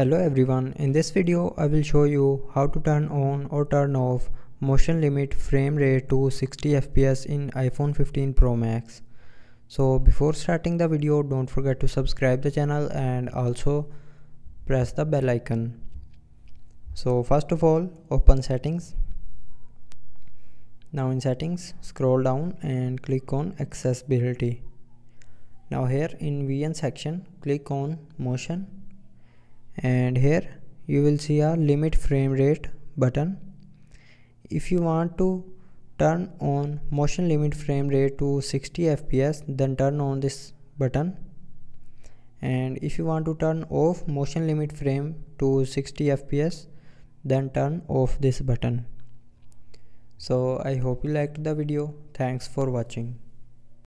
Hello everyone, in this video I will show you how to turn on or turn off motion limit frame rate to 60 fps in iPhone 15 Pro Max. So before starting the video don't forget to subscribe the channel and also press the bell icon. So first of all open settings. Now in settings scroll down and click on accessibility. Now here in Vision section click on motion and here you will see a limit frame rate button. If you want to turn on motion limit frame rate to 60 fps then turn on this button. And if you want to turn off motion limit frame to 60 fps then turn off this button. So i hope you liked the video. Thanks for watching